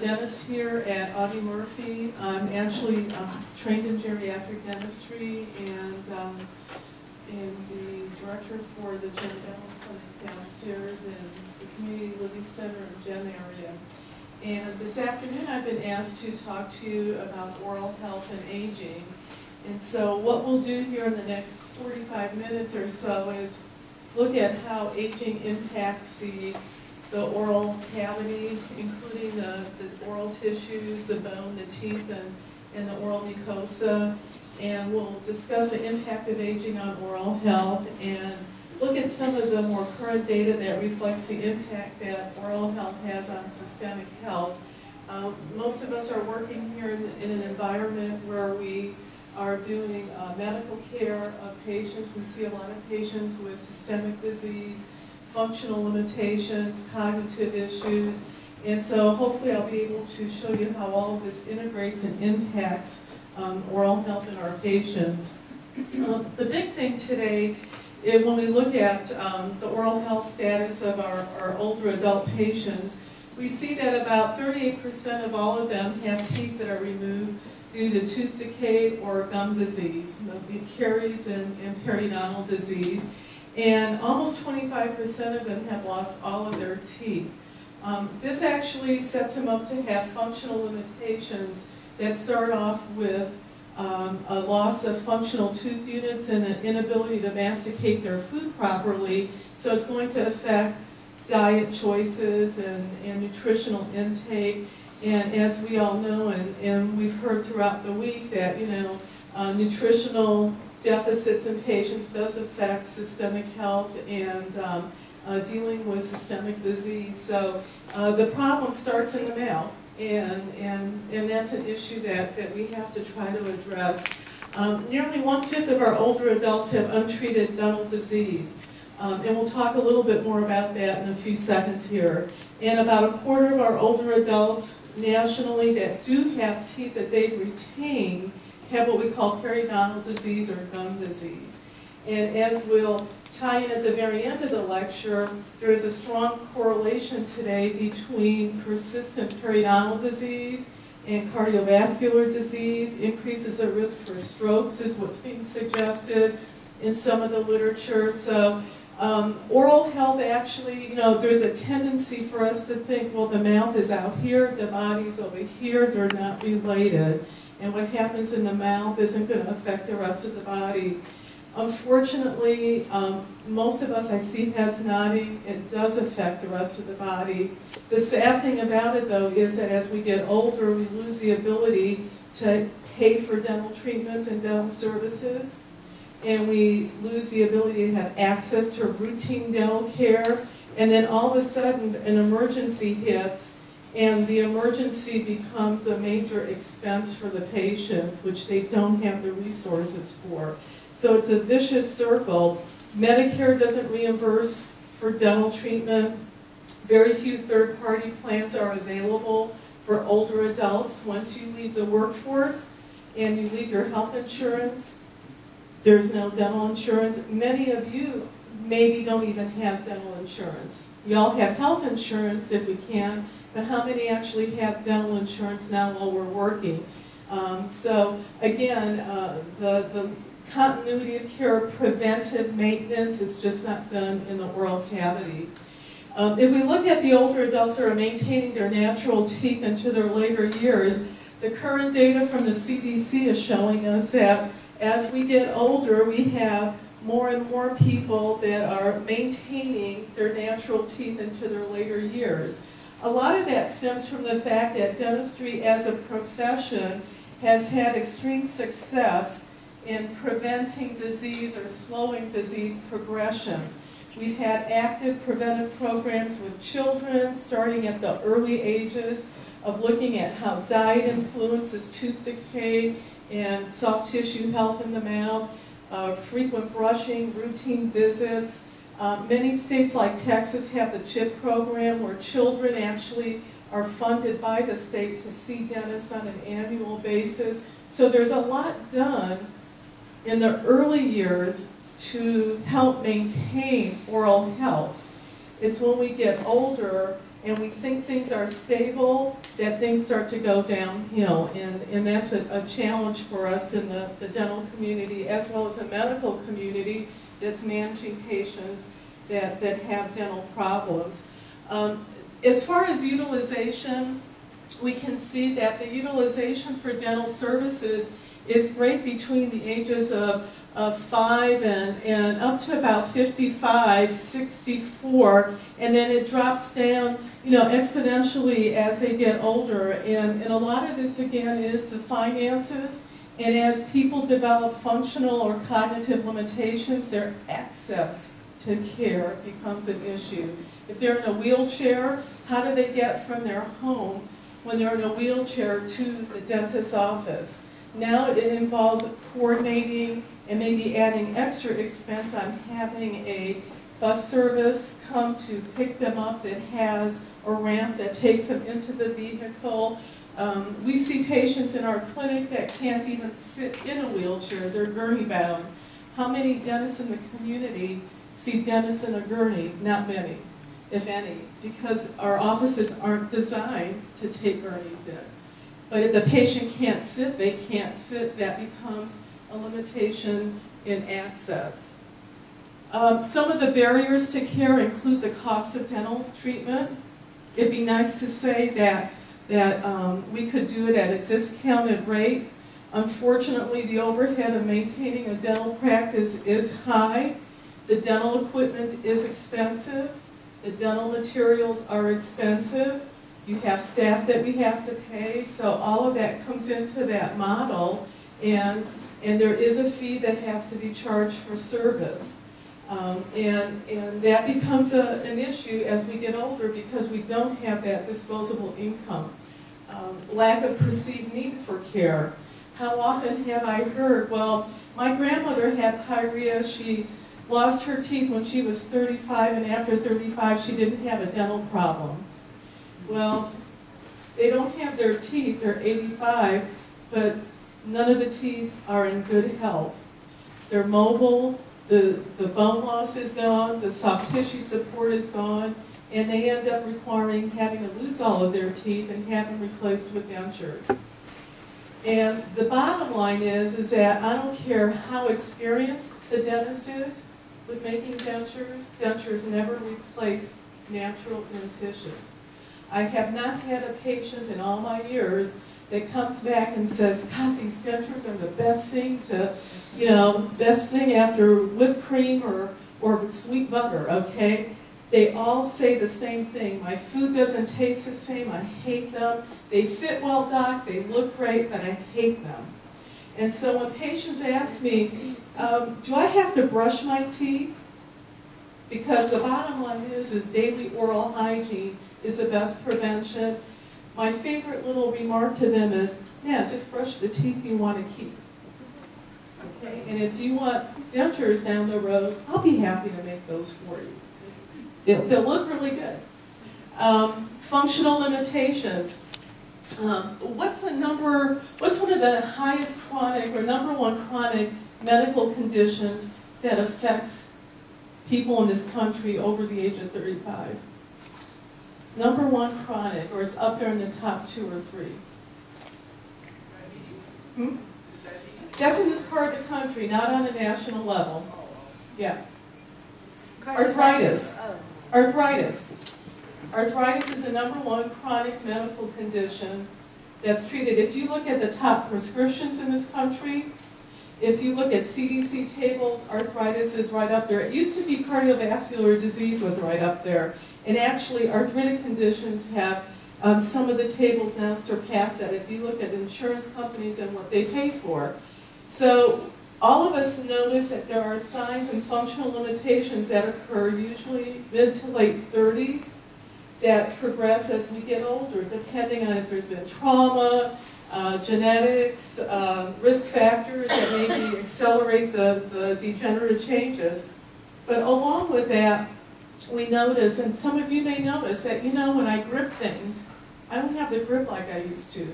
dentist here at Audie Murphy. I'm actually um, trained in geriatric dentistry and um, am the director for the Gen Dental Clinic downstairs in the Community Living Center in Gen area. And this afternoon I've been asked to talk to you about oral health and aging. And so what we'll do here in the next 45 minutes or so is look at how aging impacts the the oral cavity, including the, the oral tissues, the bone, the teeth, and, and the oral mucosa. And we'll discuss the impact of aging on oral health and look at some of the more current data that reflects the impact that oral health has on systemic health. Um, most of us are working here in, in, an environment where we are doing uh, medical care of patients. We see a lot of patients with systemic disease, functional limitations, cognitive issues, and so hopefully I'll be able to show you how all of this integrates and impacts um, oral health in our patients. Um, the big thing today is when we look at um, the oral health status of our, our older adult patients, we see that about 38% of all of them have teeth that are removed due to tooth decay or gum disease, caries and, and periodontal disease and almost 25% of them have lost all of their teeth. Um, this actually sets them up to have functional limitations that start off with um, a loss of functional tooth units and an inability to masticate their food properly. So it's going to affect diet choices and, and nutritional intake. And as we all know, and, and we've heard throughout the week that, you know, uh, nutritional deficits in patients does affect systemic health and um, uh, dealing with systemic disease. So uh, the problem starts in the mouth, and, and, and that's an issue that, that we have to try to address. Um, nearly one-fifth of our older adults have untreated dental disease. Um, and we'll talk a little bit more about that in a few seconds here. And about a quarter of our older adults nationally that do have teeth that they've retained have what we call periodontal disease or gum disease. And as we'll tie in at the very end of the lecture, there is a strong correlation today between persistent periodontal disease and cardiovascular disease. Increases the risk for strokes is what's being suggested in some of the literature. So um, oral health actually, you know, there's a tendency for us to think, well, the mouth is out here, the body's over here, they're not related and what happens in the mouth isn't going to affect the rest of the body. Unfortunately, um, most of us, I see heads nodding, it does affect the rest of the body. The sad thing about it, though, is that as we get older, we lose the ability to pay for dental treatment and dental services, and we lose the ability to have access to routine dental care, and then all of a sudden, an emergency hits, and the emergency becomes a major expense for the patient, which they don't have the resources for. So it's a vicious circle. Medicare doesn't reimburse for dental treatment. Very few third-party plans are available for older adults. Once you leave the workforce and you leave your health insurance, there's no dental insurance. Many of you maybe don't even have dental insurance. We all have health insurance if we can, but how many actually have dental insurance now while we're working? Um, so again, uh, the, the continuity of care, preventive maintenance is just not done in the oral cavity. Um, if we look at the older adults that are maintaining their natural teeth into their later years, the current data from the CDC is showing us that as we get older, we have more and more people that are maintaining their natural teeth into their later years. A lot of that stems from the fact that dentistry as a profession has had extreme success in preventing disease or slowing disease progression. We've had active preventive programs with children starting at the early ages of looking at how diet influences tooth decay and soft tissue health in the mouth, uh, frequent brushing, routine visits, uh, many states like Texas have the CHIP program where children actually are funded by the state to see dentists on an annual basis. So there's a lot done in the early years to help maintain oral health. It's when we get older and we think things are stable, that things start to go downhill. And, and that's a, a challenge for us in the, the dental community as well as the medical community that's managing patients that, that have dental problems. Um, as far as utilization, we can see that the utilization for dental services is great between the ages of, of 5 and, and up to about 55, 64, and then it drops down you know, exponentially as they get older. And, and a lot of this, again, is the finances. And as people develop functional or cognitive limitations, their access to care becomes an issue. If they're in a wheelchair, how do they get from their home when they're in a wheelchair to the dentist's office? Now it involves coordinating and maybe adding extra expense on having a bus service come to pick them up that has a ramp that takes them into the vehicle. Um, we see patients in our clinic that can't even sit in a wheelchair, they're gurney bound. How many dentists in the community see dentists in a gurney? Not many, if any, because our offices aren't designed to take gurneys in. But if the patient can't sit, they can't sit, that becomes a limitation in access. Um, some of the barriers to care include the cost of dental treatment. It'd be nice to say that, that um, we could do it at a discounted rate. Unfortunately, the overhead of maintaining a dental practice is high. The dental equipment is expensive. The dental materials are expensive. You have staff that we have to pay, so all of that comes into that model. And, and there is a fee that has to be charged for service. Um, and, and that becomes a, an issue as we get older because we don't have that disposable income. Um, lack of perceived need for care. How often have I heard, well, my grandmother had pyorrhea, she lost her teeth when she was 35, and after 35 she didn't have a dental problem. Well, they don't have their teeth, they're 85, but none of the teeth are in good health. They're mobile, the, the bone loss is gone, the soft tissue support is gone, and they end up requiring having to lose all of their teeth and have them replaced with dentures. And the bottom line is, is that I don't care how experienced the dentist is with making dentures, dentures never replace natural dentition. I have not had a patient in all my years that comes back and says, God, these dentures are the best thing to, you know, best thing after whipped cream or, or sweet butter, okay? They all say the same thing. My food doesn't taste the same. I hate them. They fit well, doc. They look great, but I hate them. And so when patients ask me, um, do I have to brush my teeth? Because the bottom line is, is daily oral hygiene is the best prevention. My favorite little remark to them is, yeah, just brush the teeth you want to keep. Okay, and if you want dentures down the road, I'll be happy to make those for you. They'll, they'll look really good. Um, functional limitations. Um, what's the number, what's one of the highest chronic or number one chronic medical conditions that affects people in this country over the age of 35? Number one chronic, or it's up there in the top two or three. Hmm? That's in this part of the country, not on a national level. Yeah. Arthritis. Arthritis. Arthritis is the number one chronic medical condition that's treated. If you look at the top prescriptions in this country, if you look at CDC tables, arthritis is right up there. It used to be cardiovascular disease was right up there. And actually, arthritic conditions have, um, some of the tables now surpass that if you look at insurance companies and what they pay for. So all of us notice that there are signs and functional limitations that occur usually mid to late 30s that progress as we get older, depending on if there's been trauma, uh, genetics, uh, risk factors that maybe accelerate the, the degenerative changes. But along with that, we notice, and some of you may notice, that, you know, when I grip things, I don't have the grip like I used to.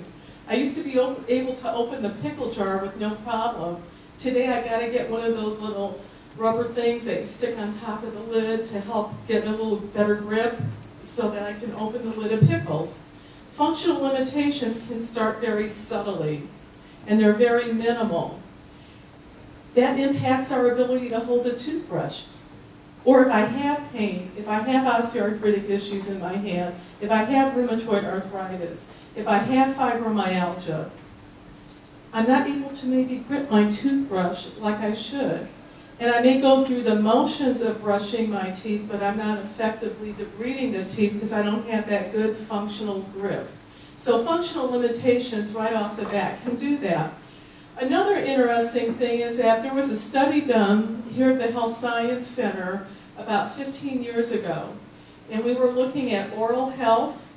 I used to be able to open the pickle jar with no problem. Today I gotta get one of those little rubber things that you stick on top of the lid to help get a little better grip. so that I can open the lid of pickles. Functional limitations can start very subtly, and they're very minimal. That impacts our ability to hold a toothbrush. Or if I have pain, if I have osteoarthritic issues in my hand, if I have rheumatoid arthritis, if I have fibromyalgia, I'm not able to maybe grip my toothbrush like I should. And I may go through the motions of brushing my teeth, but I'm not effectively debriding the teeth because I don't have that good functional grip. So functional limitations right off the bat can do that. Another interesting thing is that there was a study done here at the Health Science Center about 15 years ago. And we were looking at oral health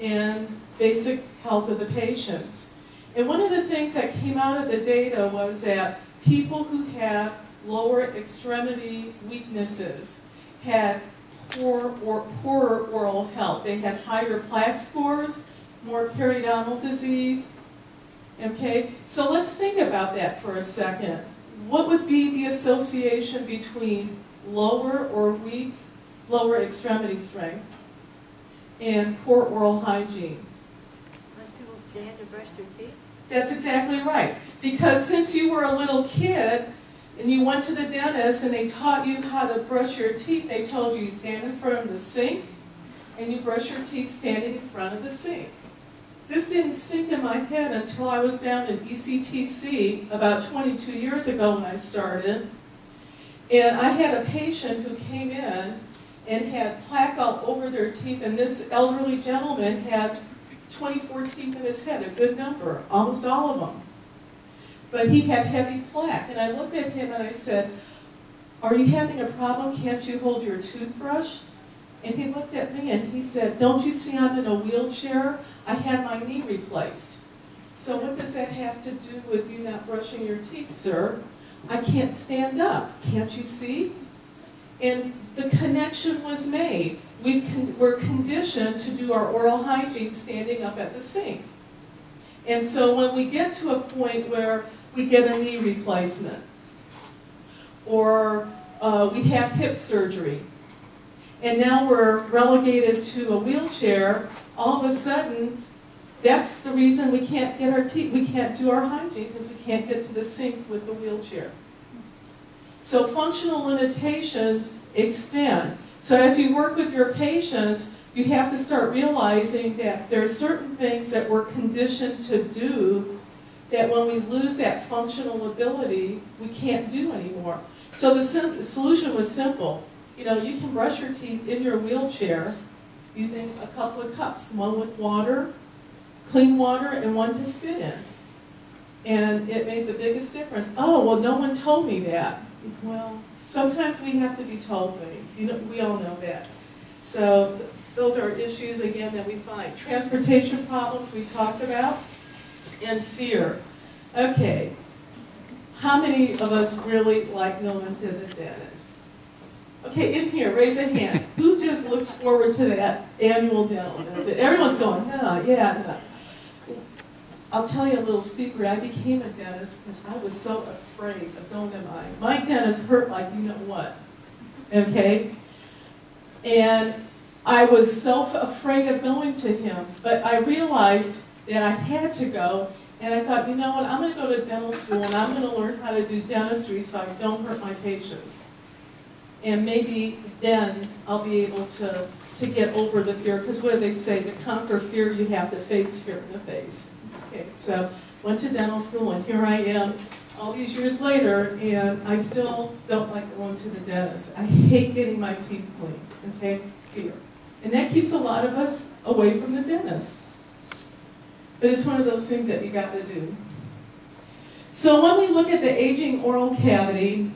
and basic health of the patients. And one of the things that came out of the data was that people who had lower extremity weaknesses had poor or poorer oral health. They had higher plaque scores, more periodontal disease. Okay, so let's think about that for a second. What would be the association between lower or weak lower extremity strength and poor oral hygiene? Most people stand to brush their teeth? That's exactly right. Because since you were a little kid, and you went to the dentist and they taught you how to brush your teeth. They told you you stand in front of the sink and you brush your teeth standing in front of the sink. This didn't sink in my head until I was down in ECTC about 22 years ago when I started. And I had a patient who came in and had plaque all over their teeth, and this elderly gentleman had 24 teeth in his head, a good number, almost all of them but he had heavy plaque. And I looked at him and I said, are you having a problem? Can't you hold your toothbrush? And he looked at me and he said, don't you see I'm in a wheelchair? I had my knee replaced. So what does that have to do with you not brushing your teeth, sir? I can't stand up. Can't you see? And the connection was made. We con we're conditioned to do our oral hygiene standing up at the sink. And so when we get to a point where we get a knee replacement. Or uh, we have hip surgery. And now we're relegated to a wheelchair. All of a sudden, that's the reason we can't get our teeth, we can't do our hygiene because we can't get to the sink with the wheelchair. So functional limitations extend. So as you work with your patients, you have to start realizing that there are certain things that we're conditioned to do that when we lose that functional ability, we can't do anymore. So the, the solution was simple. You know, you can brush your teeth in your wheelchair using a couple of cups, one with water, clean water, and one to spit in. And it made the biggest difference. Oh, well, no one told me that. Well, sometimes we have to be told things. You know, we all know that. So those are issues, again, that we find. Transportation problems we talked about and fear. Okay, how many of us really like going to the dentist? Okay, in here, raise a hand. Who just looks forward to that annual dental visit? Everyone's going, yeah, yeah, no. I'll tell you a little secret. I became a dentist because I was so afraid of going to mine. My dentist hurt like you know what, okay? And I was so afraid of going to him, but I realized that I had to go, and I thought, you know what, I'm going to go to dental school and I'm going to learn how to do dentistry so I don't hurt my patients. And maybe then I'll be able to, to get over the fear, because what do they say, to conquer fear, you have to face fear in the face. Okay, so went to dental school, and here I am all these years later, and I still don't like going to the dentist. I hate getting my teeth cleaned, okay, fear. And that keeps a lot of us away from the dentist. But it's one of those things that you got to do. So when we look at the aging oral cavity,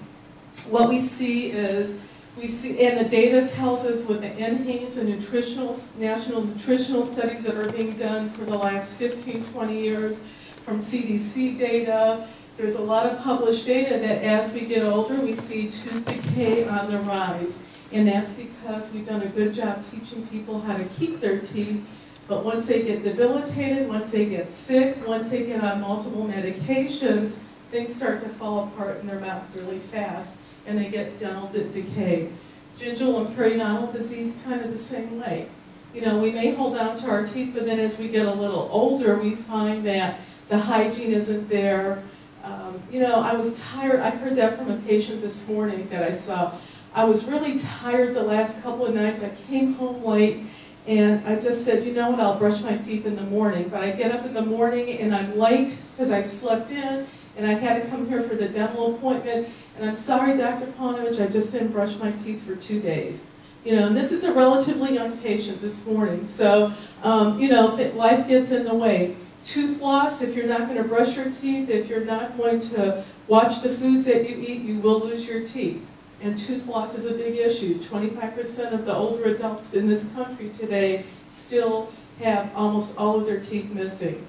what we see is, we see, and the data tells us with the NHANES and nutritional, national nutritional studies that are being done for the last 15, 20 years, from CDC data, there's a lot of published data that as we get older, we see tooth decay on the rise. And that's because we've done a good job teaching people how to keep their teeth but once they get debilitated, once they get sick, once they get on multiple medications, things start to fall apart in their mouth really fast and they get dental decay. gingival and periodontal disease kind of the same way. You know, we may hold on to our teeth, but then as we get a little older, we find that the hygiene isn't there. Um, you know, I was tired, I heard that from a patient this morning that I saw. I was really tired the last couple of nights. I came home late and I just said, you know what, I'll brush my teeth in the morning. But I get up in the morning and I'm late because I slept in and I had to come here for the dental appointment. And I'm sorry, Dr. Paunovich, I just didn't brush my teeth for two days. You know, and this is a relatively young patient this morning. So, um, you know, life gets in the way. Tooth loss, if you're not going to brush your teeth, if you're not going to watch the foods that you eat, you will lose your teeth. And tooth loss is a big issue. 25% of the older adults in this country today still have almost all of their teeth missing.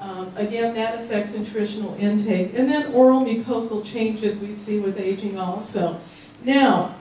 Um, again, that affects nutritional intake. And then oral mucosal changes we see with aging also. Now,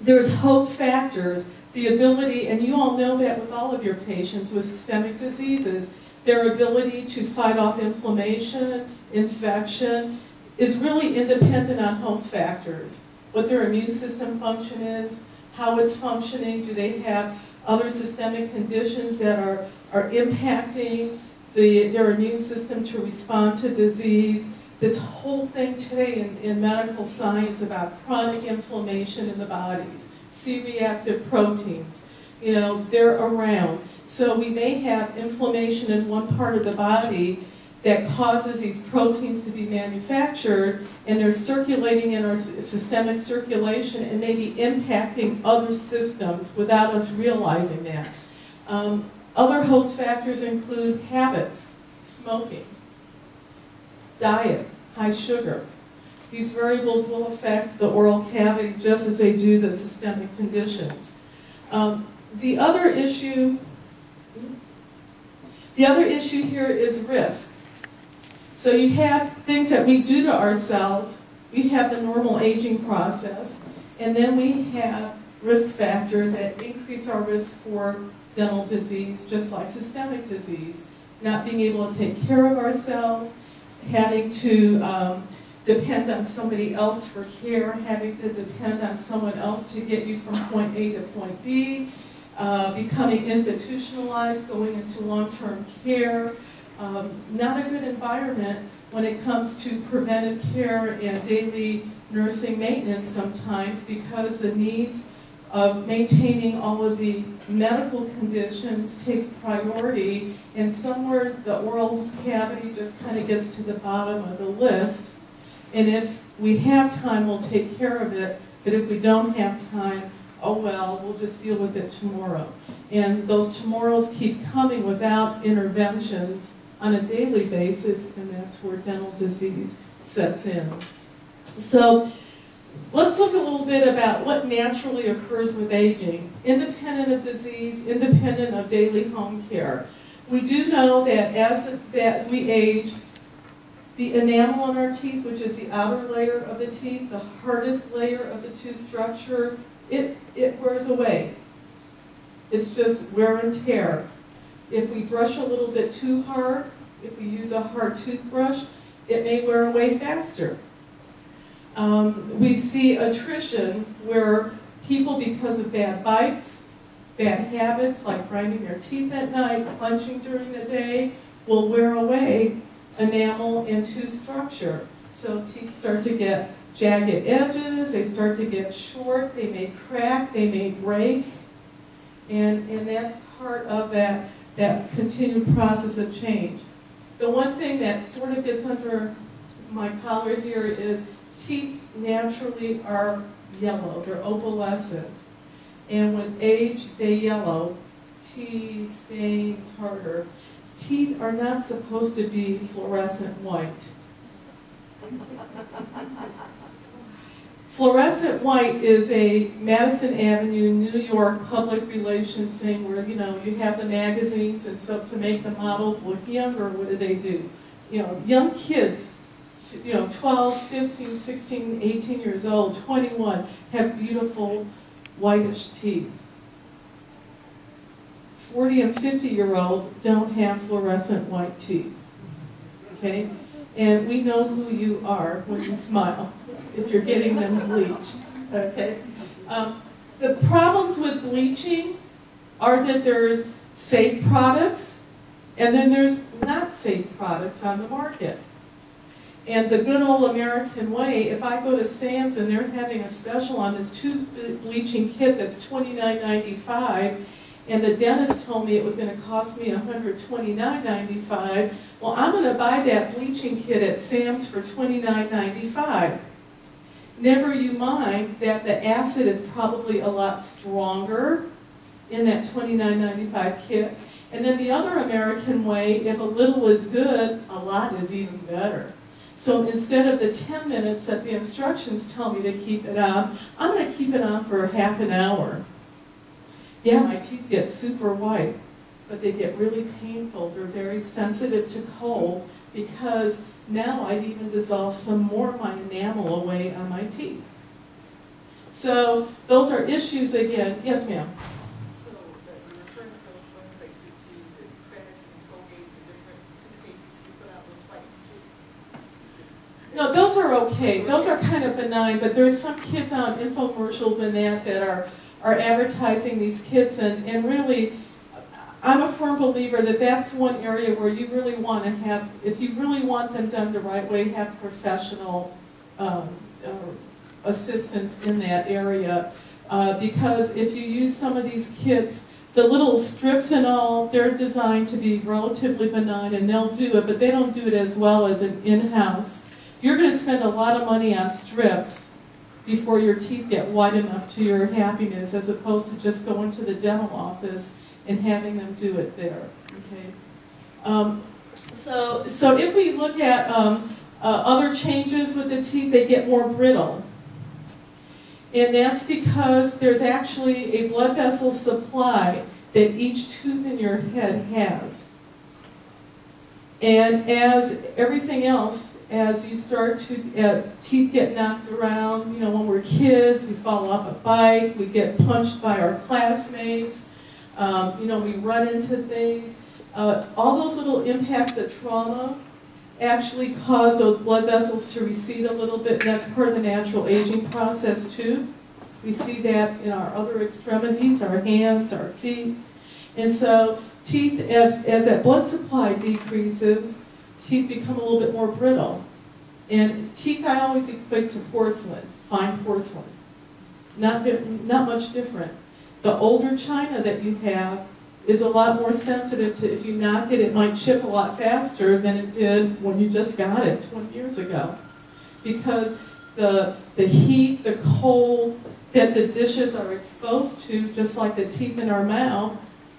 there's host factors, the ability, and you all know that with all of your patients with systemic diseases, their ability to fight off inflammation, infection, is really independent on host factors. What their immune system function is, how it's functioning, do they have other systemic conditions that are, are impacting the, their immune system to respond to disease. This whole thing today in, in medical science about chronic inflammation in the bodies, C-reactive proteins, you know, they're around. So we may have inflammation in one part of the body that causes these proteins to be manufactured and they're circulating in our systemic circulation and maybe impacting other systems without us realizing that. Um, other host factors include habits, smoking, diet, high sugar. These variables will affect the oral cavity just as they do the systemic conditions. Um, the other issue, the other issue here is risk. So you have things that we do to ourselves. We have the normal aging process, and then we have risk factors that increase our risk for dental disease, just like systemic disease. Not being able to take care of ourselves, having to um, depend on somebody else for care, having to depend on someone else to get you from point A to point B, uh, becoming institutionalized, going into long-term care, um, not a good environment when it comes to preventive care and daily nursing maintenance sometimes because the needs of maintaining all of the medical conditions takes priority and somewhere the oral cavity just kind of gets to the bottom of the list. And if we have time, we'll take care of it. But if we don't have time, oh well, we'll just deal with it tomorrow. And those tomorrows keep coming without interventions on a daily basis, and that's where dental disease sets in. So Let's look a little bit about what naturally occurs with aging, independent of disease, independent of daily home care. We do know that as, as we age, the enamel on our teeth, which is the outer layer of the teeth, the hardest layer of the tooth structure, it, it wears away. It's just wear and tear. If we brush a little bit too hard, if we use a hard toothbrush, it may wear away faster. Um, we see attrition where people, because of bad bites, bad habits like grinding their teeth at night, punching during the day, will wear away enamel and tooth structure. So teeth start to get jagged edges, they start to get short, they may crack, they may break, and, and that's part of that, that continued process of change. The one thing that sort of gets under my collar here is teeth naturally are yellow, they're opalescent. And with age, they yellow, tea, stain, tartar. Teeth are not supposed to be fluorescent white. Fluorescent white is a Madison Avenue, New York public relations thing where, you know, you have the magazines and stuff to make the models look younger. What do they do? You know, young kids you know, 12, 15, 16, 18 years old, 21, have beautiful whitish teeth. 40 and 50 year olds don't have fluorescent white teeth. Okay? And we know who you are when you smile, if you're getting them bleached. Okay? Um, the problems with bleaching are that there's safe products and then there's not safe products on the market. And the good old American way, if I go to Sam's and they're having a special on this tooth bleaching kit that's $29.95, and the dentist told me it was going to cost me $129.95, well, I'm going to buy that bleaching kit at Sam's for $29.95. Never you mind that the acid is probably a lot stronger in that $29.95 kit. And then the other American way, if a little is good, a lot is even better. So instead of the 10 minutes that the instructions tell me to keep it on, I'm going to keep it on for half an hour. Yeah, my teeth get super white, but they get really painful. They're very sensitive to cold because now I've even dissolved some more of my enamel away on my teeth. So those are issues again. Yes, ma'am. So, that you're referring to those ones like you see the Crest and Colgate, the different toothpastes you put out, those white kits? No, those are okay. Those are kind of benign, but there's some kids on infomercials and that that are, are advertising these kits and, and really, I'm a firm believer that that's one area where you really want to have, if you really want them done the right way, have professional um, uh, assistance in that area. Uh, because if you use some of these kits, the little strips and all, they're designed to be relatively benign and they'll do it, but they don't do it as well as an in-house. You're going to spend a lot of money on strips before your teeth get white enough to your happiness as opposed to just going to the dental office and having them do it there, okay? Um, so, so if we look at um, uh, other changes with the teeth, they get more brittle. And that's because there's actually a blood vessel supply that each tooth in your head has. And as everything else, as you start to, uh, teeth get knocked around, you know, when we're kids, we fall off a bike, we get punched by our classmates, um, you know, we run into things. Uh, all those little impacts of trauma actually cause those blood vessels to recede a little bit, that's part of the natural aging process too. We see that in our other extremities, our hands, our feet. And so teeth, as, as that blood supply decreases, teeth become a little bit more brittle. And teeth I always equate to porcelain, fine porcelain. Not, not much different. The older china that you have is a lot more sensitive to, if you knock it, it might chip a lot faster than it did when you just got it 20 years ago. Because the, the heat, the cold that the dishes are exposed to, just like the teeth in our mouth,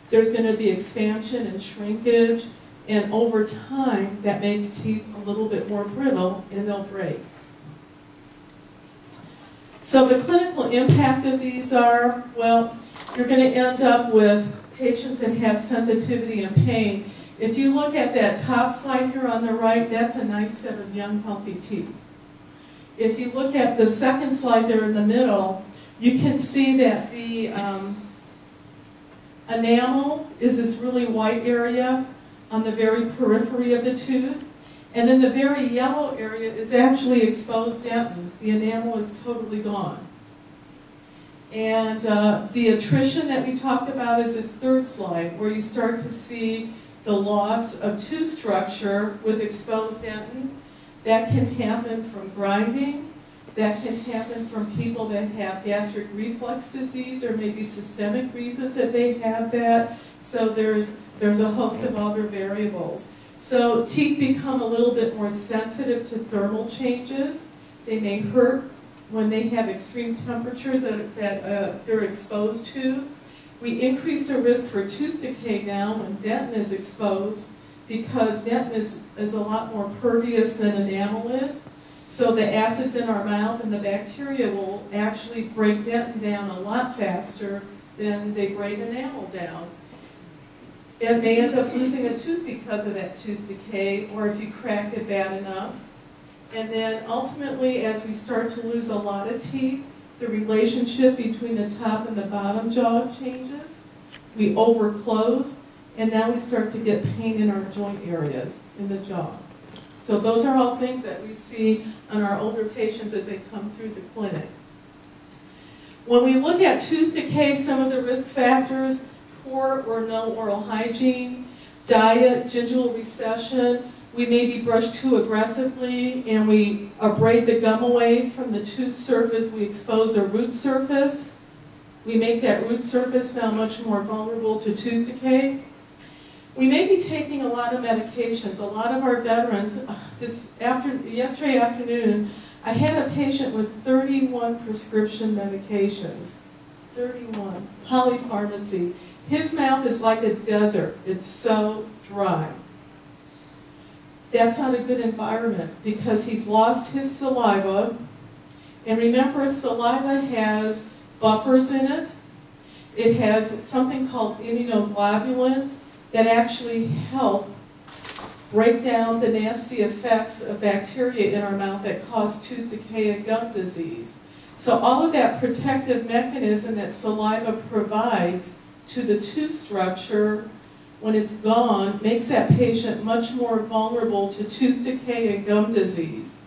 there's going to be expansion and shrinkage, and over time, that makes teeth a little bit more brittle, and they'll break. So the clinical impact of these are, well, you're going to end up with patients that have sensitivity and pain. If you look at that top slide here on the right, that's a nice set of young, healthy teeth. If you look at the second slide there in the middle, you can see that the um, enamel is this really white area on the very periphery of the tooth. And then the very yellow area is actually exposed dentin. The enamel is totally gone. And uh, the attrition that we talked about is this third slide, where you start to see the loss of tooth structure with exposed dentin. That can happen from grinding. That can happen from people that have gastric reflux disease or maybe systemic reasons that they have that. So there's, there's a host of other variables. So teeth become a little bit more sensitive to thermal changes. They may hurt when they have extreme temperatures that, that uh, they're exposed to. We increase the risk for tooth decay now when dentin is exposed because dentin is, is a lot more pervious than enamel is. So the acids in our mouth and the bacteria will actually break dentin down a lot faster than they break enamel down. It may end up losing a tooth because of that tooth decay, or if you crack it bad enough. And then ultimately, as we start to lose a lot of teeth, the relationship between the top and the bottom jaw changes. We overclose, and now we start to get pain in our joint areas in the jaw. So those are all things that we see on our older patients as they come through the clinic. When we look at tooth decay, some of the risk factors, poor or no oral hygiene, diet, gingival recession, we maybe brush too aggressively and we abrade the gum away from the tooth surface, we expose a root surface. We make that root surface now much more vulnerable to tooth decay. We may be taking a lot of medications. A lot of our veterans, uh, this after, yesterday afternoon, I had a patient with 31 prescription medications. 31. Polypharmacy. His mouth is like a desert. It's so dry. That's not a good environment because he's lost his saliva. And remember, saliva has buffers in it. It has something called immunoglobulins that actually help break down the nasty effects of bacteria in our mouth that cause tooth decay and gum disease. So all of that protective mechanism that saliva provides to the tooth structure when it's gone makes that patient much more vulnerable to tooth decay and gum disease.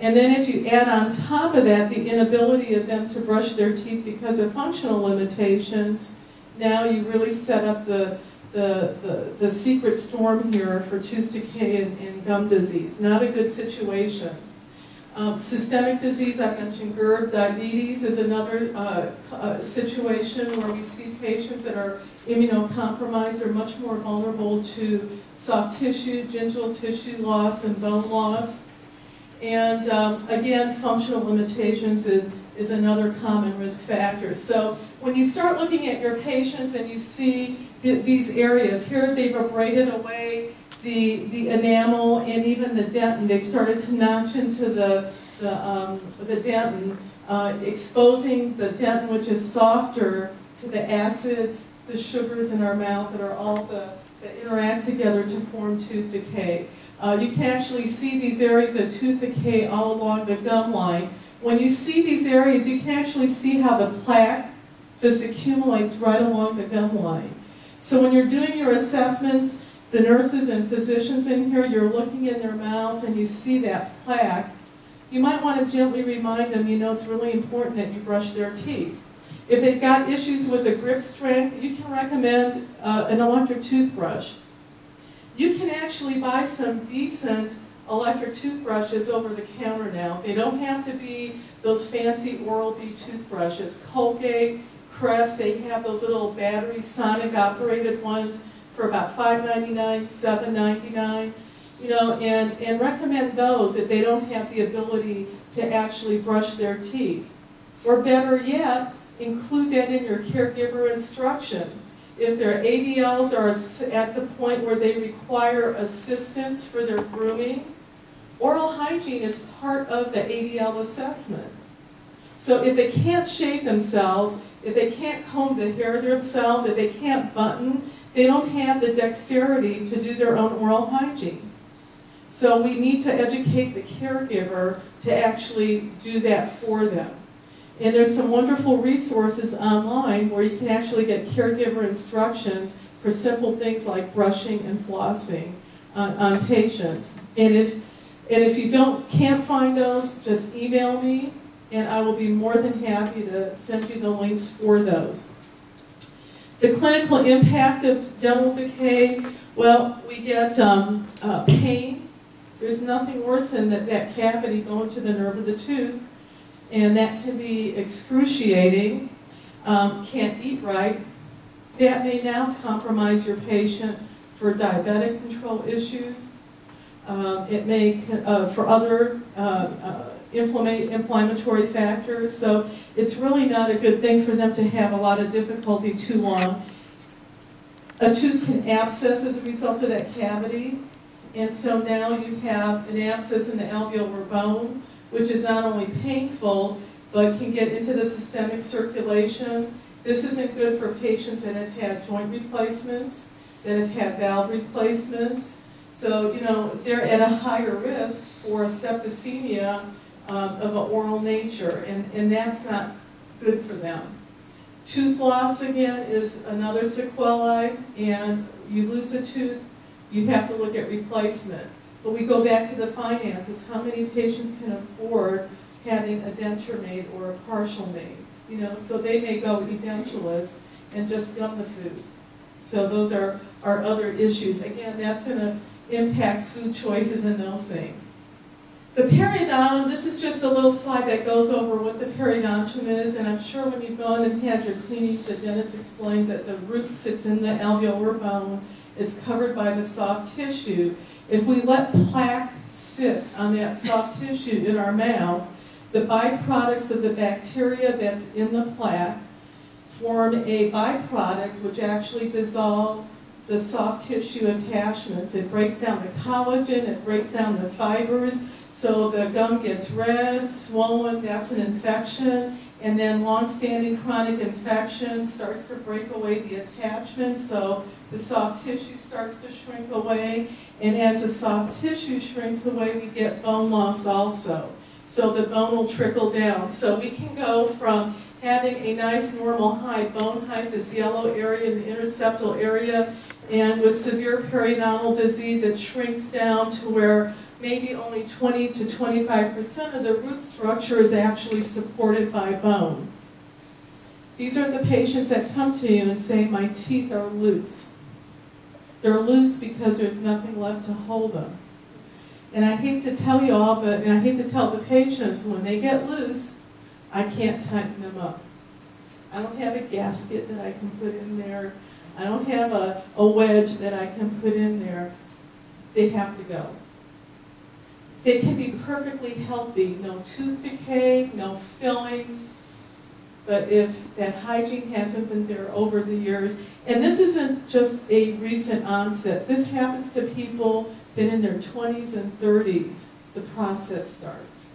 And then if you add on top of that the inability of them to brush their teeth because of functional limitations, now you really set up the, the, the, the secret storm here for tooth decay and, and gum disease. Not a good situation. Um, systemic disease, I mentioned GERD, diabetes is another uh, uh, situation where we see patients that are immunocompromised. They're much more vulnerable to soft tissue, gingival tissue loss, and bone loss. And um, again, functional limitations is, is another common risk factor. So when you start looking at your patients and you see th these areas, here they've abraded away the, the enamel and even the dentin. They've started to notch into the, the, um, the dentin, uh, exposing the dentin, which is softer, to the acids, the sugars in our mouth that are all the, that interact together to form tooth decay. Uh, you can actually see these areas of tooth decay all along the gum line. When you see these areas, you can actually see how the plaque just accumulates right along the gum line. So when you're doing your assessments, the nurses and physicians in here, you're looking in their mouths and you see that plaque. You might want to gently remind them, you know, it's really important that you brush their teeth. If they've got issues with the grip strength, you can recommend uh, an electric toothbrush. You can actually buy some decent electric toothbrushes over the counter now. They don't have to be those fancy Oral-B toothbrushes. Colgate, Crest, they have those little battery sonic operated ones for about $5.99, $7.99. You know, and, and recommend those if they don't have the ability to actually brush their teeth. Or better yet, include that in your caregiver instruction. If their ADLs are at the point where they require assistance for their grooming, oral hygiene is part of the ADL assessment. So if they can't shave themselves, if they can't comb the hair themselves, if they can't button, they don't have the dexterity to do their own oral hygiene. So we need to educate the caregiver to actually do that for them. And there's some wonderful resources online where you can actually get caregiver instructions for simple things like brushing and flossing on, on patients. And if, and if you don't, can't find those, just email me and I will be more than happy to send you the links for those. The clinical impact of dental decay, well, we get um, uh, pain. There's nothing worse than that, that cavity going to the nerve of the tooth and that can be excruciating. Um, can't eat right. That may now compromise your patient for diabetic control issues. Um, it may, uh, for other uh, uh, inflammatory factors. So it's really not a good thing for them to have a lot of difficulty too long. A tooth can abscess as a result of that cavity. And so now you have an abscess in the alveolar bone, which is not only painful, but can get into the systemic circulation. This isn't good for patients that have had joint replacements, that have had valve replacements. So, you know, they're at a higher risk for septicemia um, of an oral nature, and, and that's not good for them. Tooth loss, again, is another sequelae, and you lose a tooth, you have to look at replacement. But we go back to the finances. How many patients can afford having a denture made or a partial made? you know, so they may go edentulous and just gum the food. So those are, are other issues. Again, that's gonna impact food choices and those things. The periodontium, this is just a little slide that goes over what the periodontium is, and I'm sure when you've gone and had your cleanings, the dentist explains that the root sits in the alveolar bone, it's covered by the soft tissue. If we let plaque sit on that soft tissue in our mouth, the byproducts of the bacteria that's in the plaque form a byproduct which actually dissolves the soft tissue attachments. It breaks down the collagen, it breaks down the fibers, so the gum gets red, swollen, that's an infection, and then long-standing chronic infection starts to break away the attachment, so the soft tissue starts to shrink away, and as the soft tissue shrinks away, we get bone loss also. So the bone will trickle down. So we can go from having a nice normal height, bone height, this yellow area in the interseptal area, and with severe periodontal disease, it shrinks down to where maybe only 20 to 25% of the root structure is actually supported by bone. These are the patients that come to you and say, my teeth are loose. They're loose because there's nothing left to hold them. And I hate to tell you all, but and I hate to tell the patients, when they get loose, I can't tighten them up. I don't have a gasket that I can put in there. I don't have a, a wedge that I can put in there. They have to go. They can be perfectly healthy, no tooth decay, no fillings, but if that hygiene hasn't been there over the years, and this isn't just a recent onset, this happens to people that in their 20s and 30s, the process starts.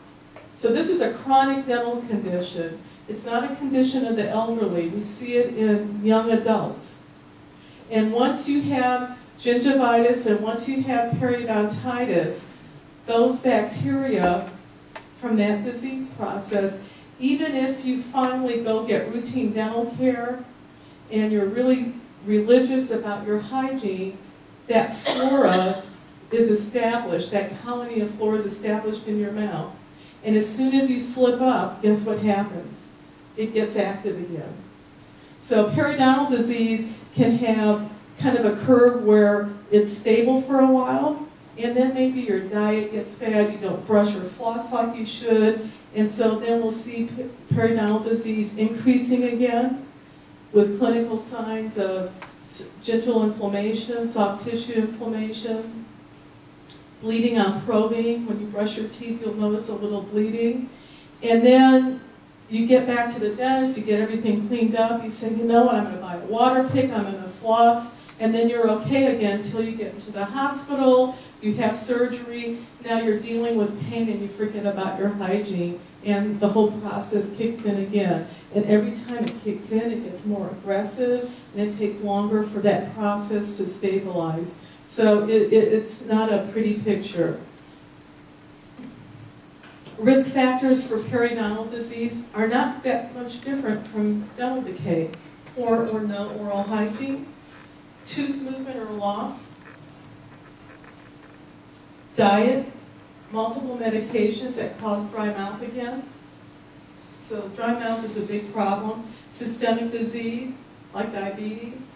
So this is a chronic dental condition. It's not a condition of the elderly. We see it in young adults. And once you have gingivitis and once you have periodontitis, those bacteria from that disease process, even if you finally go get routine dental care and you're really religious about your hygiene, that flora is established, that colony of flora is established in your mouth. And as soon as you slip up, guess what happens? It gets active again. So periodontal disease can have kind of a curve where it's stable for a while, and then maybe your diet gets bad, you don't brush or floss like you should, and so then we'll see periodontal disease increasing again with clinical signs of gingival inflammation, soft tissue inflammation, bleeding on probing. When you brush your teeth, you'll notice a little bleeding. And then you get back to the dentist, you get everything cleaned up, you say, you know what, I'm going to buy a Waterpik, I'm going to floss, and then you're okay again until you get into the hospital, you have surgery, now you're dealing with pain and you forget about your hygiene, and the whole process kicks in again. And every time it kicks in, it gets more aggressive, and it takes longer for that process to stabilize. So it, it, it's not a pretty picture. Risk factors for periodontal disease are not that much different from dental decay, poor or no oral hygiene, tooth movement or loss, diet, multiple medications that cause dry mouth again. So dry mouth is a big problem. Systemic disease, like diabetes,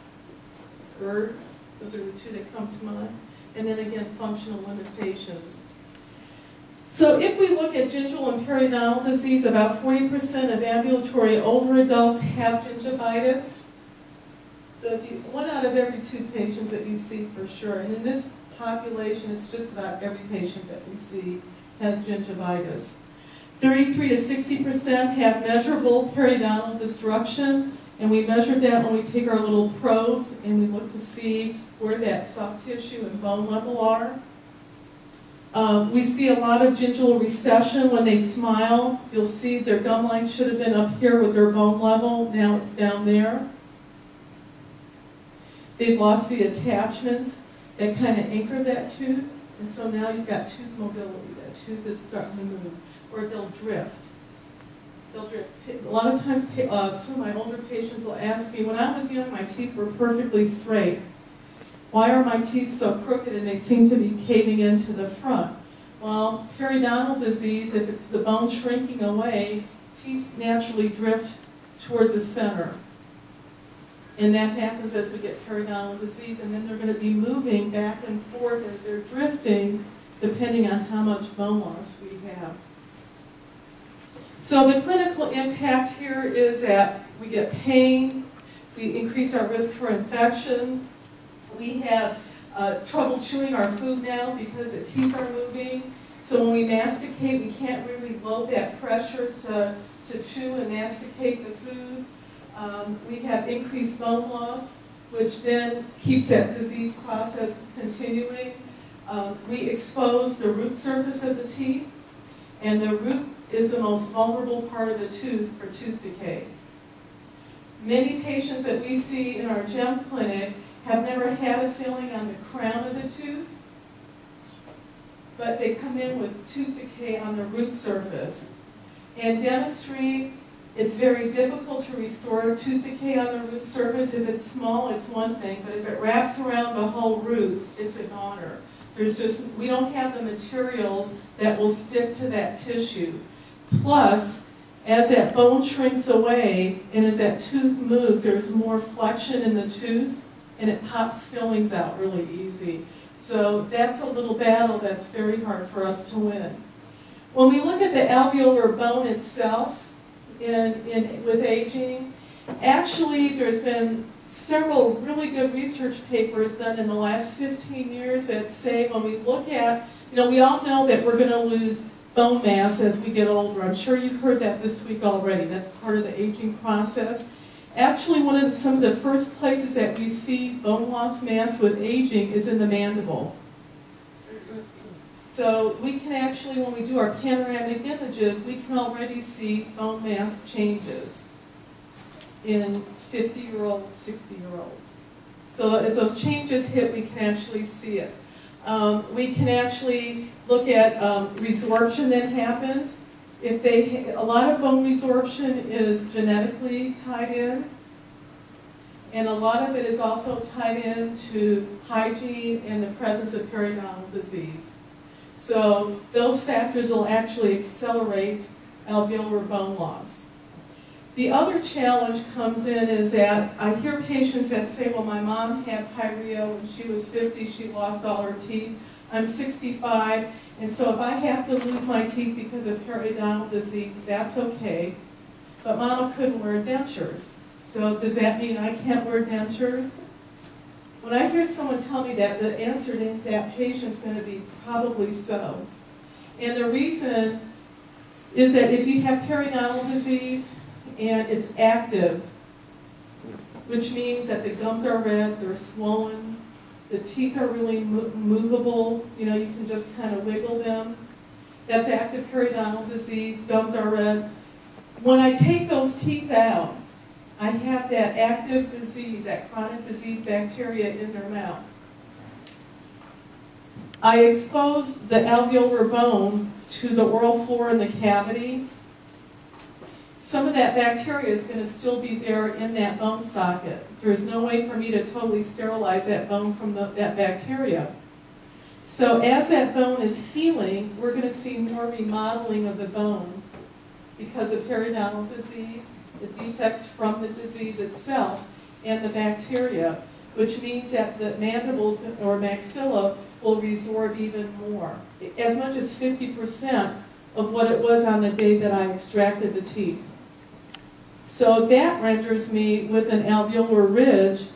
GERD, those are the two that come to mind. And then again, functional limitations. So if we look at gingival and periodontal disease, about 40% of ambulatory older adults have gingivitis. So if you, one out of every two patients that you see for sure, and in this population, it's just about every patient that we see has gingivitis. 33 to 60% have measurable periodontal destruction, and we measure that when we take our little probes and we look to see where that soft tissue and bone level are. Um, we see a lot of gingival recession when they smile. You'll see their gum line should have been up here with their bone level. Now it's down there. They've lost the attachments that kind of anchor that tooth. And so now you've got tooth mobility. That tooth is starting to move. Or they'll drift. They'll drift. A lot of times, uh, some of my older patients will ask me, when I was young, my teeth were perfectly straight. Why are my teeth so crooked and they seem to be caving into the front? Well, periodontal disease, if it's the bone shrinking away, teeth naturally drift towards the center. And that happens as we get periodontal disease, and then they're gonna be moving back and forth as they're drifting, depending on how much bone loss we have. So the clinical impact here is that we get pain, we increase our risk for infection, we have uh, trouble chewing our food now because the teeth are moving. So when we masticate, we can't really load that pressure to, to chew and masticate the food. Um, we have increased bone loss, which then keeps that disease process continuing. Um, we expose the root surface of the teeth, and the root is the most vulnerable part of the tooth for tooth decay. Many patients that we see in our GEM clinic have never had a filling on the crown of the tooth, but they come in with tooth decay on the root surface. And dentistry, it's very difficult to restore tooth decay on the root surface. If it's small, it's one thing, but if it wraps around the whole root, it's a goner. There's just, we don't have the materials that will stick to that tissue. Plus, as that bone shrinks away and as that tooth moves, there's more flexion in the tooth and it pops fillings out really easy. So that's a little battle that's very hard for us to win. When we look at the alveolar bone itself in, in, with aging, actually there's been several really good research papers done in the last 15 years that say when we look at, you know, we all know that we're going to lose bone mass as we get older. I'm sure you've heard that this week already. That's part of the aging process. Actually, one of the, some of the first places that we see bone loss mass with aging is in the mandible. So we can actually, when we do our panoramic images, we can already see bone mass changes in 50-year-olds, 60-year-olds. So as those changes hit, we can actually see it. Um, we can actually look at um, resorption that happens. If they, a lot of bone resorption is genetically tied in, and a lot of it is also tied in to hygiene and the presence of periodontal disease. So those factors will actually accelerate alveolar bone loss. The other challenge comes in is that I hear patients that say, well, my mom had pyorrhea when she was 50, she lost all her teeth. I'm 65, and so if I have to lose my teeth because of periodontal disease, that's okay. But mama couldn't wear dentures. So does that mean I can't wear dentures? When I hear someone tell me that, the answer to that patient's going to be probably so. And the reason is that if you have periodontal disease and it's active, which means that the gums are red, they're swollen, the teeth are really mo movable, you know, you can just kind of wiggle them. That's active periodontal disease, gums are red. When I take those teeth out, I have that active disease, that chronic disease bacteria in their mouth. I expose the alveolar bone to the oral flora in the cavity. Some of that bacteria is going to still be there in that bone socket. There's no way for me to totally sterilize that bone from the, that bacteria. So as that bone is healing, we're going to see more remodeling of the bone because of periodontal disease, the defects from the disease itself, and the bacteria, which means that the mandibles or maxilla will resorb even more, as much as 50% of what it was on the day that I extracted the teeth. So that renders me with an alveolar ridge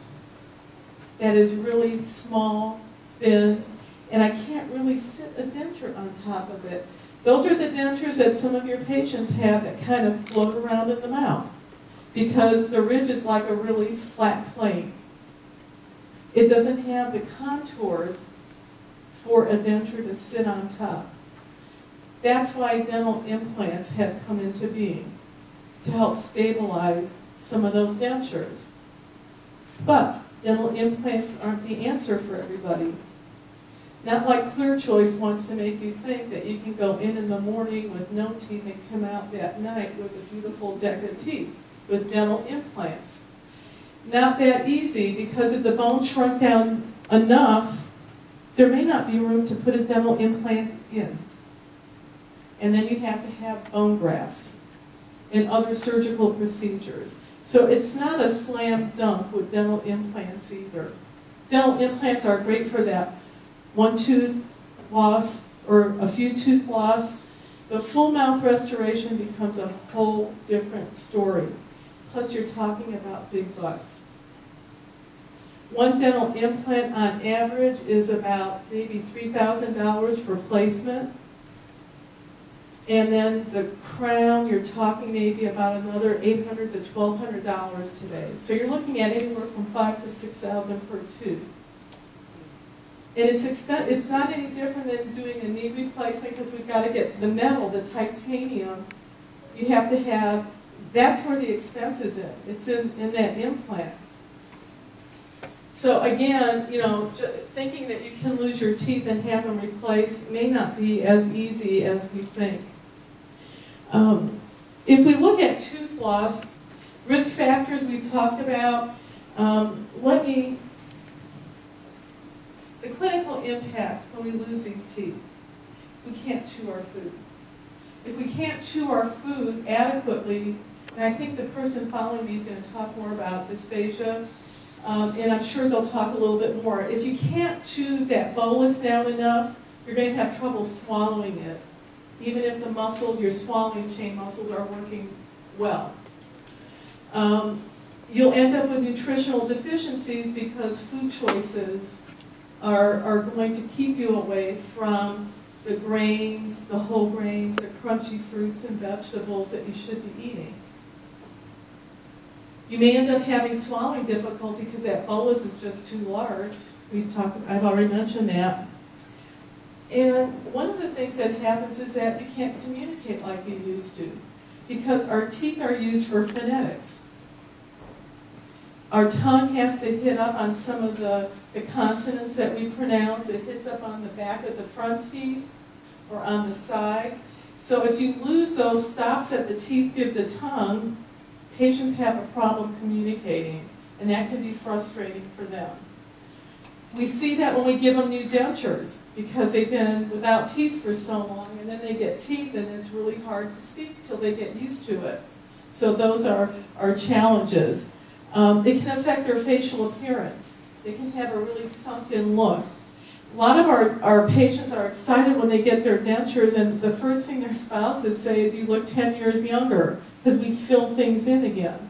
that is really small, thin, and I can't really sit a denture on top of it. Those are the dentures that some of your patients have that kind of float around in the mouth because the ridge is like a really flat plane. It doesn't have the contours for a denture to sit on top. That's why dental implants have come into being, to help stabilize some of those dentures. But dental implants aren't the answer for everybody. Not like Clear Choice wants to make you think that you can go in in the morning with no teeth and come out that night with a beautiful deck of teeth with dental implants. Not that easy because if the bone shrunk down enough, there may not be room to put a dental implant in. And then you have to have bone grafts. and other surgical procedures. So it's not a slam dunk with dental implants either. Dental implants are great for that one tooth loss or a few tooth loss, but full mouth restoration becomes a whole different story. Plus, you're talking about big bucks. One dental implant on average is about maybe $3,000 for placement. And then the crown, you're talking maybe about another 800 to $1,200 today. So you're looking at anywhere from five to 6,000 per tooth. And it's expen- it's not any different than doing a knee replacement because we've got to get the metal, the titanium. You have to have, that's where the expense is in. It's in, in that implant. So again, you know, thinking that you can lose your teeth and have them replaced may not be as easy as we think. Um, if we look at tooth loss, risk factors we've talked about, um, let me, the clinical impact when we lose these teeth, we can't chew our food. If we can't chew our food adequately, and I think the person following me is going to talk more about dysphagia, um, and I'm sure they'll talk a little bit more. If you can't chew that bolus down enough, you're going to have trouble swallowing it, even if the muscles, your swallowing chain muscles, are working well. Um, you'll end up with nutritional deficiencies because food choices are, are going to keep you away from the grains, the whole grains, the crunchy fruits and vegetables that you should be eating. You may end up having swallowing difficulty because that bolus is just too large. We've talked, I've already mentioned that. And one of the things that happens is that you can't communicate like you used to because our teeth are used for phonetics. Our tongue has to hit up on some of the, the consonants that we pronounce. It hits up on the back of the front teeth or on the sides. So if you lose those stops that the teeth give the tongue, patients have a problem communicating, and that can be frustrating for them. We see that when we give them new dentures, because they've been without teeth for so long, and then they get teeth, and it's really hard to speak till they get used to it. So those are, are challenges. Um, it can affect their facial appearance. They can have a really sunken look. A lot of our, our patients are excited when they get their dentures, and the first thing their spouses say is, you look 10 years younger, because we fill things in again.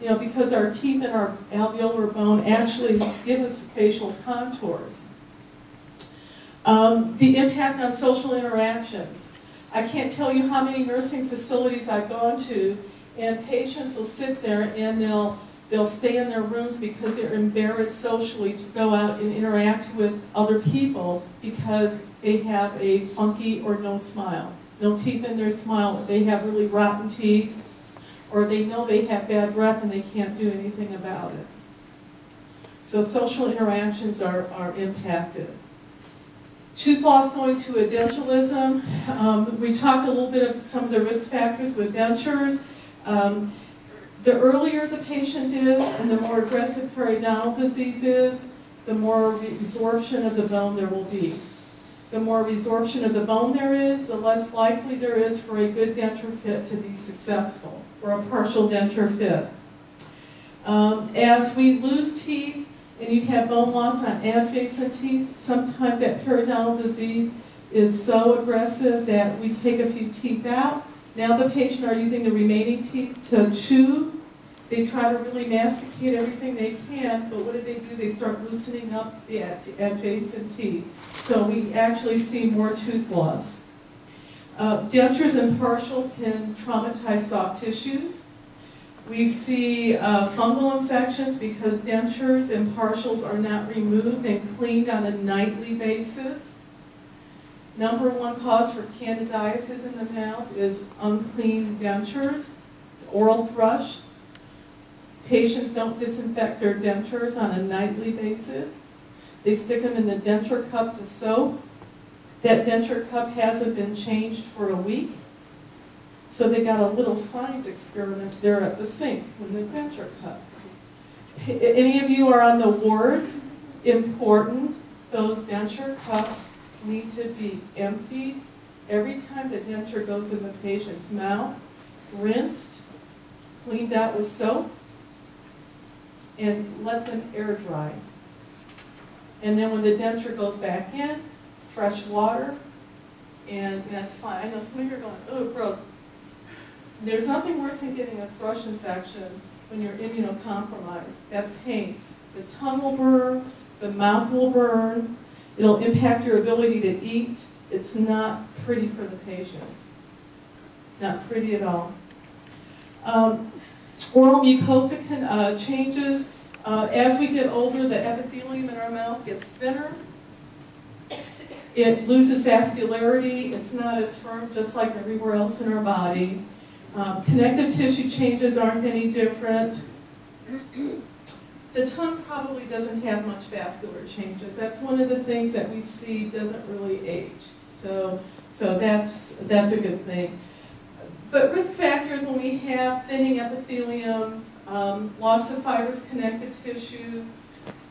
You know, because our teeth and our alveolar bone actually give us facial contours. Um, the impact on social interactions. I can't tell you how many nursing facilities I've gone to, and patients will sit there and they'll they'll stay in their rooms because they're embarrassed socially to go out and interact with other people because they have a funky or no smile, no teeth in their smile. They have really rotten teeth, or they know they have bad breath and they can't do anything about it. So social interactions are, are impacted. Tooth loss going to edentulism. Um, we talked a little bit of some of the risk factors with dentures. Um, the earlier the patient is and the more aggressive periodontal disease is, the more resorption of the bone there will be. The more resorption of the bone there is, the less likely there is for a good denture fit to be successful, or a partial denture fit. Um, as we lose teeth and you have bone loss on adjacent teeth, sometimes that periodontal disease is so aggressive that we take a few teeth out. Now the patient are using the remaining teeth to chew. They try to really masticate everything they can, but what do they do? They start loosening up the adjacent teeth. So we actually see more tooth loss. Uh, dentures and partials can traumatize soft tissues. We see uh, fungal infections because dentures and partials are not removed and cleaned on a nightly basis. Number one cause for candidiasis in the mouth is unclean dentures, oral thrush. Patients don't disinfect their dentures on a nightly basis. They stick them in the denture cup to soak. That denture cup hasn't been changed for a week. So they got a little science experiment there at the sink with the denture cup. Any of you are on the wards? Important. Those denture cups need to be emptied every time the denture goes in the patient's mouth. rinsed, cleaned out with soap, and let them air dry. And then when the denture goes back in, fresh water, and that's fine. I know some of you are going, oh, gross. There's nothing worse than getting a thrush infection when you're immunocompromised. That's pain. The tongue will burn, the mouth will burn, it'll impact your ability to eat. It's not pretty for the patients. Not pretty at all. Um, oral mucosa can, uh, changes. Uh, as we get older, the epithelium in our mouth gets thinner. It loses vascularity. It's not as firm, just like everywhere else in our body. Um, connective tissue changes aren't any different. The tongue probably doesn't have much vascular changes. That's one of the things that we see doesn't really age. So, so that's, that's a good thing. But risk factors when we have thinning epithelium, um, loss of fibrous connective tissue,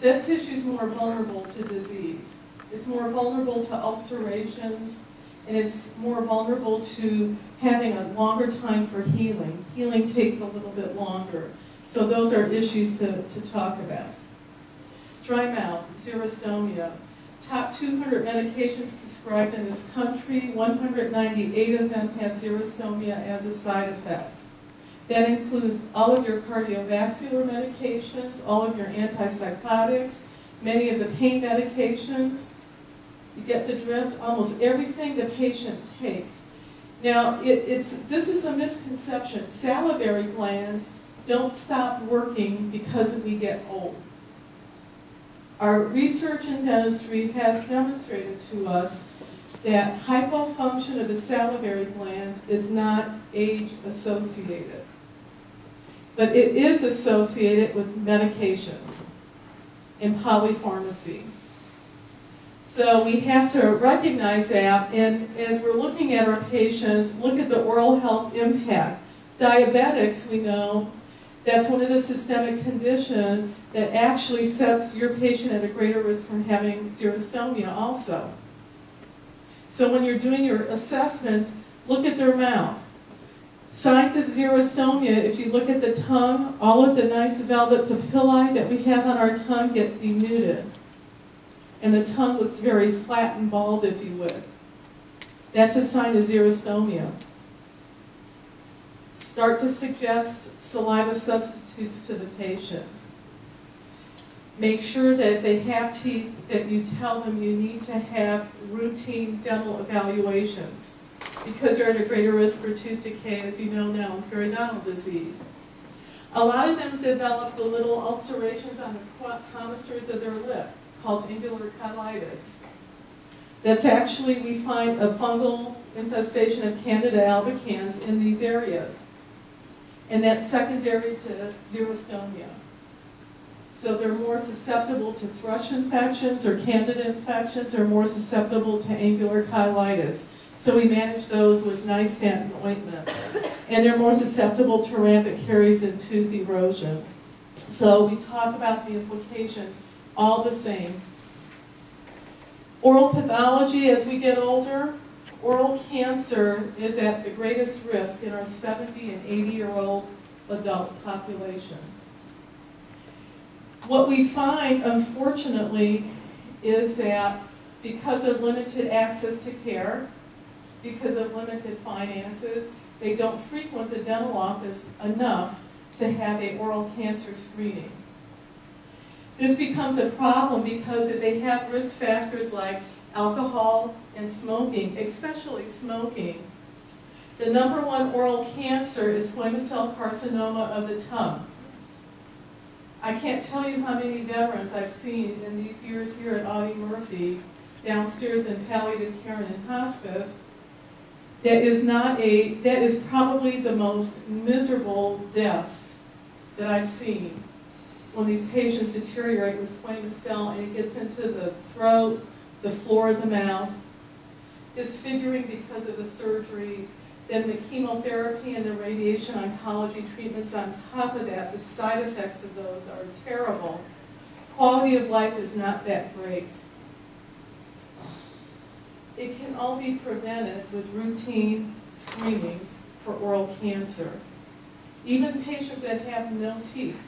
that tissue is more vulnerable to disease. It's more vulnerable to ulcerations, and it's more vulnerable to having a longer time for healing. Healing takes a little bit longer. So those are issues to, to talk about. Dry mouth, xerostomia. Top 200 medications prescribed in this country, 198 of them have xerostomia as a side effect. That includes all of your cardiovascular medications, all of your antipsychotics, many of the pain medications. You get the drift, almost everything the patient takes. Now, it, it's, this is a misconception. Salivary glands don't stop working because we get old. Our research in dentistry has demonstrated to us that hypofunction of the salivary glands is not age associated. But it is associated with medications and polypharmacy. So we have to recognize that, and as we're looking at our patients, look at the oral health impact. Diabetics, we know, that's one of the systemic condition that actually sets your patient at a greater risk from having xerostomia also. So when you're doing your assessments, look at their mouth. Signs of xerostomia, if you look at the tongue, all of the nice velvet papillae that we have on our tongue get denuded. And the tongue looks very flat and bald, if you would. That's a sign of xerostomia. Start to suggest saliva substitutes to the patient. Make sure that they have teeth that you tell them you need to have routine dental evaluations because they're at a greater risk for tooth decay, as you know now, and periodontal disease. A lot of them develop the little ulcerations on the commissures of their lip called angular cheilitis. That's actually, we find a fungal infestation of Candida albicans in these areas. And that's secondary to xerostomia. So they're more susceptible to thrush infections or candida infections, or more susceptible to angular cheilitis. So we manage those with nystatin ointment. And they're more susceptible to rampant caries and tooth erosion. So we talk about the implications, all the same. Oral pathology as we get older, oral cancer is at the greatest risk in our 70 and 80 year old adult population. What we find, unfortunately, is that because of limited access to care, because of limited finances, they don't frequent a dental office enough to have a oral cancer screening. This becomes a problem because if they have risk factors like alcohol and smoking, especially smoking, the number one oral cancer is squamous cell carcinoma of the tongue. I can't tell you how many veterans I've seen in these years here at Audie Murphy, downstairs in palliative care and in hospice, that is not a, that is probably the most miserable deaths that I've seen when these patients deteriorate with squamous cell and it gets into the throat, the floor of the mouth, disfiguring because of the surgery, then the chemotherapy and the radiation oncology treatments on top of that, the side effects of those are terrible. Quality of life is not that great. It can all be prevented with routine screenings for oral cancer. Even patients that have no teeth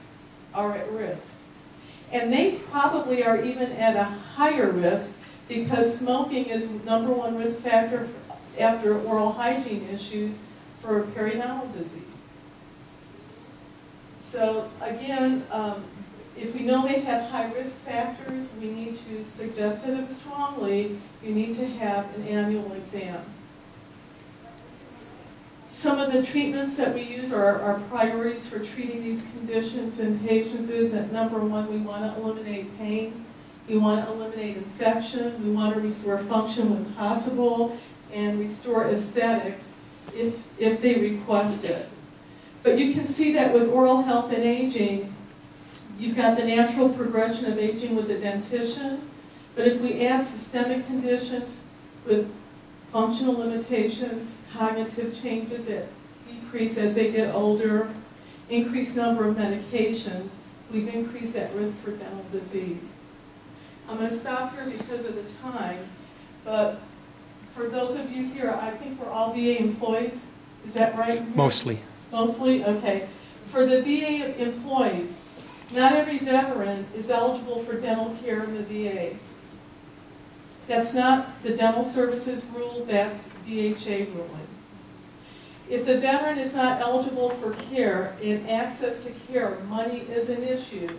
are at risk. And they probably are even at a higher risk because smoking is number one risk factor for- after oral hygiene issues for periodontal disease. So again, um, if we know they have high risk factors, we need to suggest to them strongly, you need to have an annual exam. Some of the treatments that we use are our priorities for treating these conditions in patients is that number one, we want to eliminate pain. We want to eliminate infection. We want to restore function when possible and restore aesthetics if, if they request it. But you can see that with oral health and aging, you've got the natural progression of aging with the dentition. But if we add systemic conditions with functional limitations, cognitive changes that decrease as they get older, increased number of medications, we've increased that risk for dental disease. I'm going to stop here because of the time, but for those of you here, I think we're all VA employees, is that right? Mostly. Mostly, okay. For the VA employees, not every veteran is eligible for dental care in the VA. That's not the dental services rule, that's VHA ruling. If the veteran is not eligible for care and access to care, money is an issue.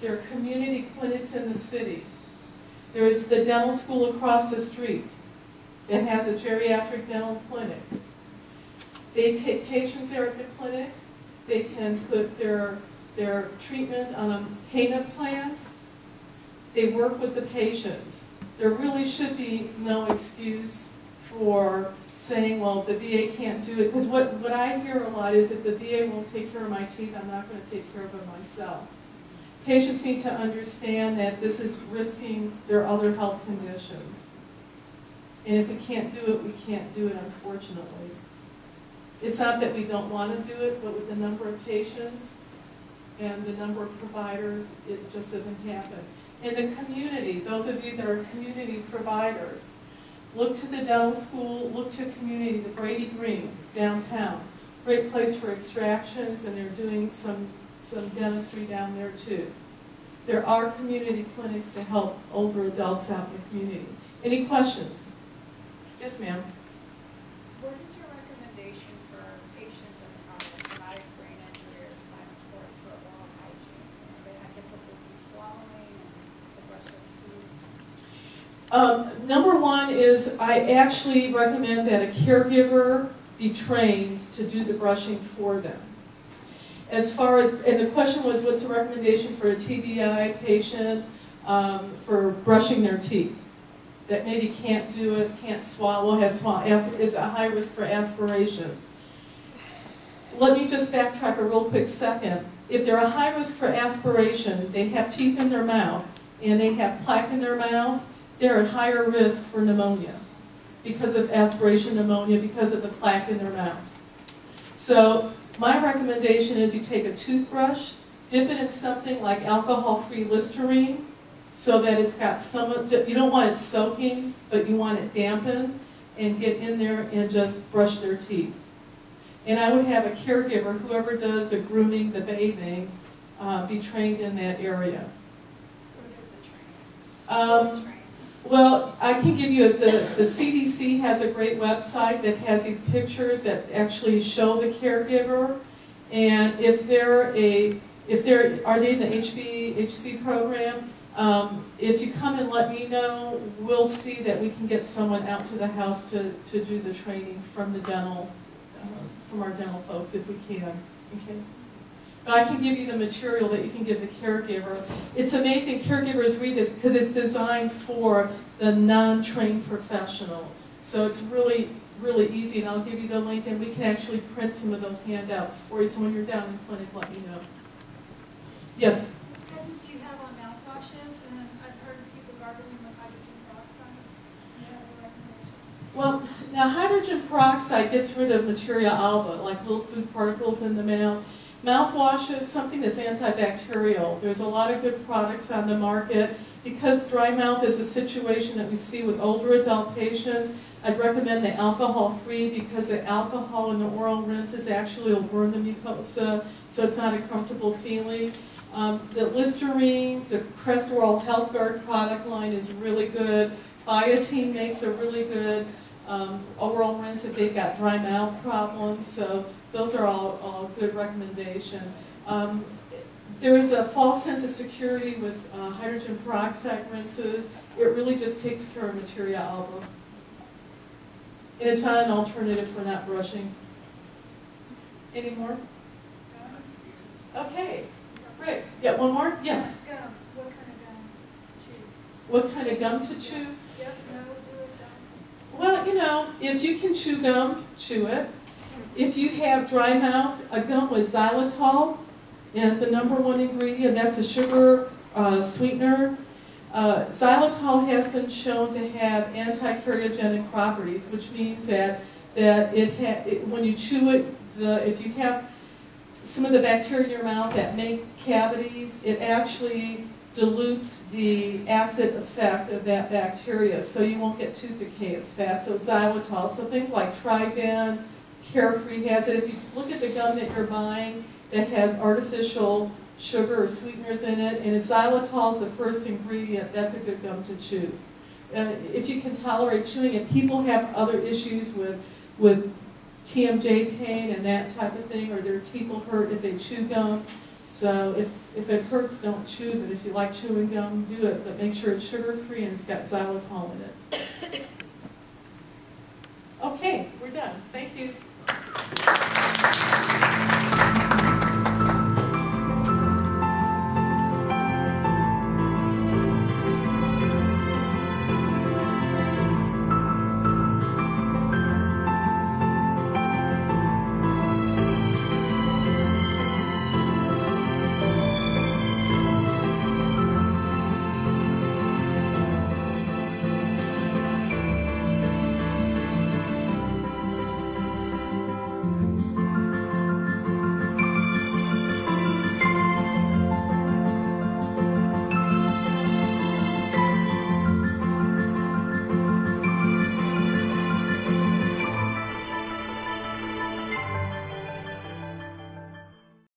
There are community clinics in the city. There's the dental school across the street that has a geriatric dental clinic. They take patients there at the clinic. They can put their, their treatment on a payment plan. They work with the patients. There really should be no excuse for saying, well, the VA can't do it. Because what, what I hear a lot is if the VA won't take care of my teeth, I'm not going to take care of them myself. Patients need to understand that this is risking their other health conditions. And if we can't do it, we can't do it, unfortunately. It's not that we don't want to do it, but with the number of patients and the number of providers, it just doesn't happen. In the community, those of you that are community providers, look to the dental school, look to community, the Brady Green downtown. Great place for extractions, and they're doing some, some dentistry down there too. There are community clinics to help older adults out in the community. Any questions? Yes, ma'am. What is your recommendation for patients of uh, traumatic brain injury or spinal cord for oral hygiene? They have difficulty swallowing and to brush their teeth? Um, number one is I actually recommend that a caregiver be trained to do the brushing for them. As far as, and the question was, what's the recommendation for a TBI patient um, for brushing their teeth? That maybe can't do it, can't swallow, has is a high risk for aspiration. Let me just backtrack a real quick second. If they're a high risk for aspiration, they have teeth in their mouth, and they have plaque in their mouth, they're at higher risk for pneumonia because of aspiration pneumonia, because of the plaque in their mouth. So my recommendation is you take a toothbrush, dip it in something like alcohol-free Listerine, so that it's got some, you don't want it soaking, but you want it dampened, and get in there and just brush their teeth. And I would have a caregiver, whoever does the grooming, the bathing, uh, be trained in that area. Who does the training? Um. Well, I can give you, the, the CDC has a great website that has these pictures that actually show the caregiver. And if they're a, if they're, are they in the HBHC program? Um, if you come and let me know, we'll see that we can get someone out to the house to, to do the training from the dental, uh, from our dental folks if we can, okay? But I can give you the material that you can give the caregiver. It's amazing, caregivers read this because it's designed for the non-trained professional. So it's really, really easy, and I'll give you the link, and we can actually print some of those handouts for you. So when you're down in clinic, let me know. Yes? What do you have on mouthwashes? And then I've heard people gargling with hydrogen peroxide. Do you have a recommendation? Well, now hydrogen peroxide gets rid of materia alba, like little food particles in the mouth. Mouthwash is something that's antibacterial. There's a lot of good products on the market. Because dry mouth is a situation that we see with older adult patients, I'd recommend the alcohol-free because the alcohol in the oral rinses actually will burn the mucosa, so it's not a comfortable feeling. Um, the Listerines, the Crest Oral Health Guard product line is really good. Biotène makes a really good um, oral rinse if they've got dry mouth problems, so those are all, all good recommendations. Um, there is a false sense of security with uh, hydrogen peroxide rinses. It really just takes care of materia alba. And it's not an alternative for not brushing. Any more? Okay, great. Yeah, one more? Yes. Gum, what kind of gum? Chew. What kind of gum to chew? Yes, no, do it, don't. Well, you know, if you can chew gum, chew it. If you have dry mouth, a gum with xylitol is the number one ingredient. That's a sugar uh, sweetener. Uh, xylitol has been shown to have anti-cariogenic properties, which means that that it, it when you chew it, the if you have some of the bacteria in your mouth that make cavities, it actually dilutes the acid effect of that bacteria, so you won't get tooth decay as fast. So xylitol, so things like Trident, Carefree has it. If you look at the gum that you're buying that has artificial sugar or sweeteners in it, and if xylitol is the first ingredient, that's a good gum to chew. Uh, if you can tolerate chewing it, people have other issues with with TMJ pain and that type of thing, or their teeth will hurt if they chew gum. So if, if it hurts, don't chew, but if you like chewing gum, do it, but make sure it's sugar-free and it's got xylitol in it. Okay, we're done. Thank you. Obrigado.